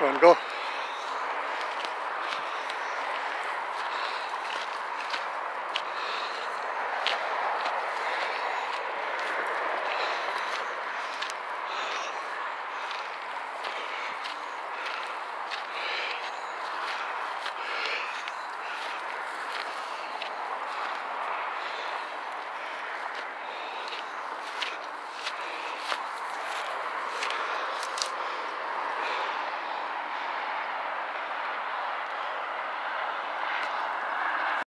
One go.